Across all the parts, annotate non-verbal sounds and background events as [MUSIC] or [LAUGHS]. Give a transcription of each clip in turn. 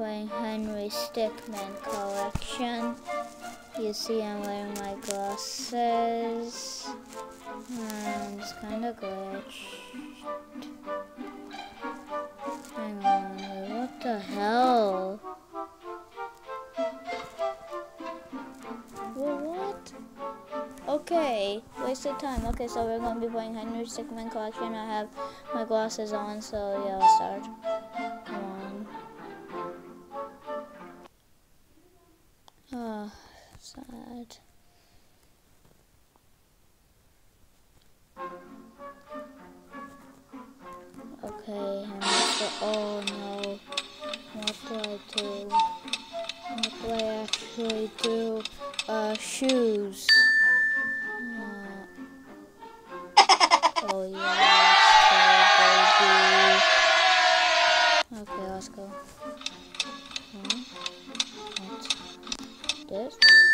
playing Henry Stickmin collection. You see I'm wearing my glasses. And it's kind of glitched. Hang on, what the hell? What? Okay, wasted time. Okay, so we're gonna be playing Henry Stickmin collection. I have my glasses on, so yeah, let's start. Ah, sad. Okay, oh no. What do I do? What do I actually do? Uh, shoes.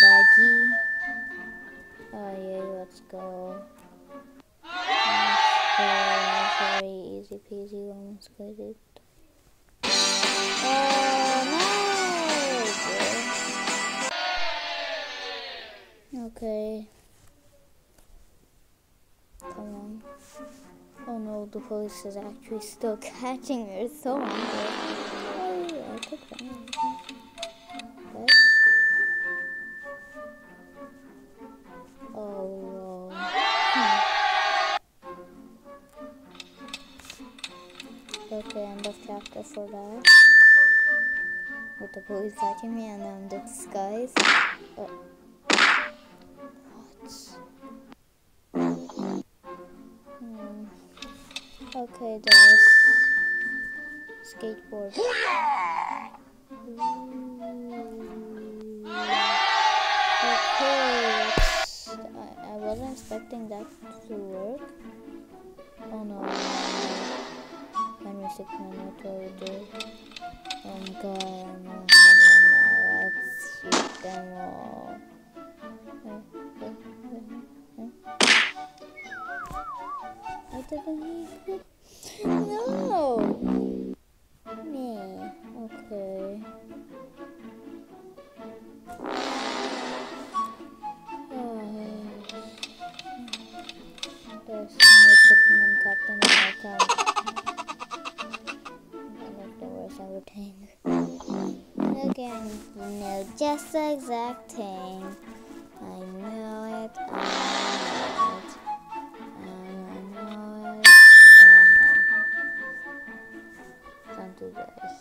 Baggy. Oh yeah, let's go. Let's go. Very easy peasy lemon squeezy. Oh no! Okay. Come on. Oh no, the police is actually still [LAUGHS] catching. It's so angry. Okay, end of chapter for that. With the police catching me and the disguise. Oh. What? Hmm. Okay, there's skateboard. Okay, I, I wasn't expecting that to work. Oh no. Henry Stickmin, what do I do? Oh my god, no, no, no, no, let's shoot them all. Eh, eh, eh, eh. I didn't everything. Again, you know just the exact thing. I know it. I know it. I know it. Don't do this.